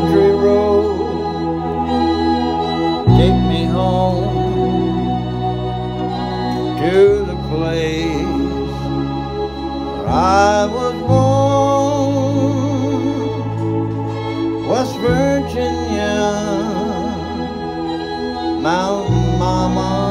country road. Take me home to the place where I was born, West Virginia, Mountain Mama.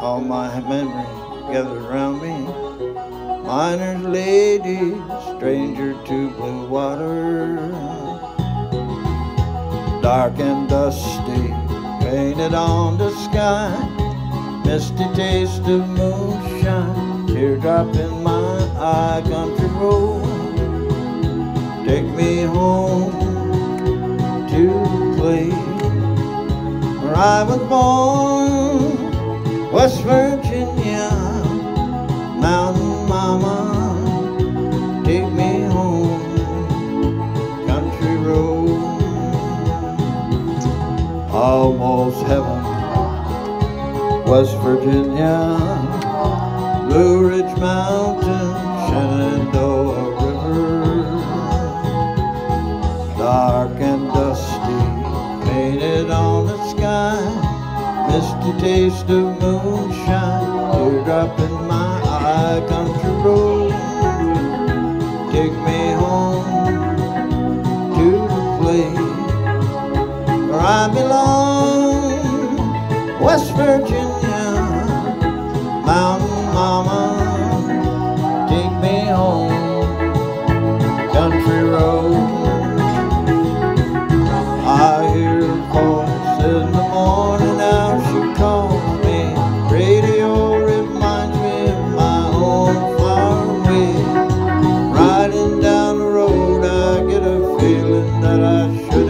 All my memories gathered around me. Miner's lady, stranger to blue water. Dark and dusty, painted on the sky. Misty taste of moonshine, teardrop in my eye. Country road, take me home to the place where I was born. West Virginia, Mountain Mama, take me home, country road, almost heaven, West Virginia, Blue Ridge Mountain, misty taste of moonshine, teardrop in my eye, country road. Take me home to the place where I belong, West Virginia, Mountain Mama. Take me home, country road. I hear her voice in the morning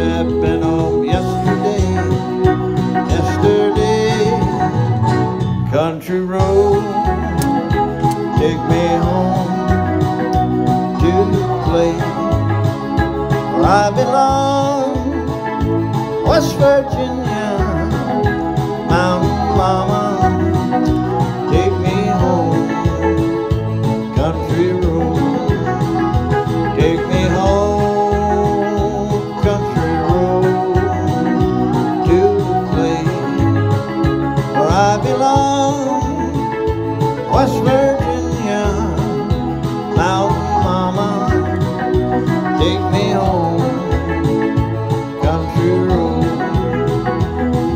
Been home yesterday. Yesterday, country road, take me home to the place where I belong. West Virginia, West Virginia, Mountain Mama, take me home, country road.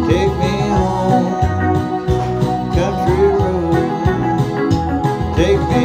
Take me home, country road. Take me